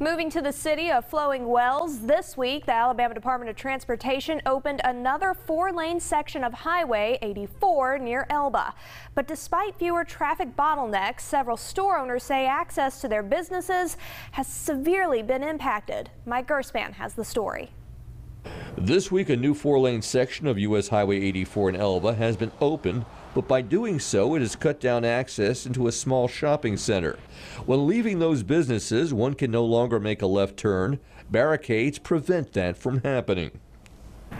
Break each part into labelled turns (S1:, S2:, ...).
S1: Moving to the city of Flowing Wells, this week the Alabama Department of Transportation opened another four-lane section of Highway 84 near Elba. But despite fewer traffic bottlenecks, several store owners say access to their businesses has severely been impacted. Mike Gerspan has the story.
S2: This week, a new four-lane section of U.S. Highway 84 in Elba has been opened, but by doing so, it has cut down access into a small shopping center. When leaving those businesses, one can no longer make a left turn. Barricades prevent that from happening.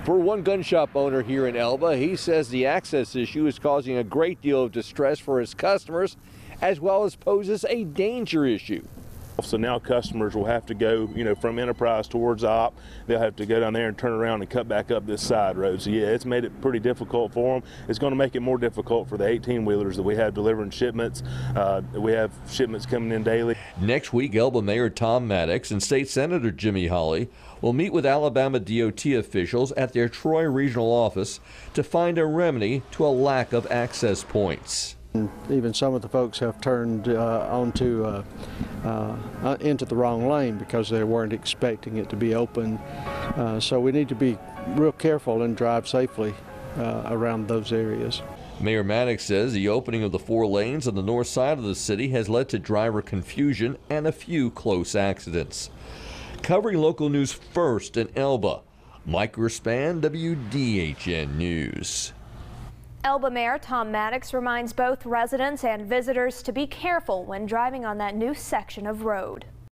S2: For one gun shop owner here in Elba, he says the access issue is causing a great deal of distress for his customers, as well as poses a danger issue.
S3: So now customers will have to go, you know, from Enterprise towards Opp. They'll have to go down there and turn around and cut back up this side road. So yeah, it's made it pretty difficult for them. It's going to make it more difficult for the 18 wheelers that we have delivering shipments. Uh, we have shipments coming in daily.
S2: Next week, Elba Mayor Tom Maddox and State Senator Jimmy Holley will meet with Alabama DOT officials at their Troy regional office to find a remedy to a lack of access points.
S4: Even some of the folks have turned uh, onto uh, uh, into the wrong lane because they weren't expecting it to be open. Uh, so we need to be real careful and drive safely uh, around those areas.
S2: Mayor Maddox says the opening of the four lanes on the north side of the city has led to driver confusion and a few close accidents. Covering local news first in Elba, Mike Gerspan, WDHN News.
S1: Elba Mayor Tom Maddox reminds both residents and visitors to be careful when driving on that new section of road.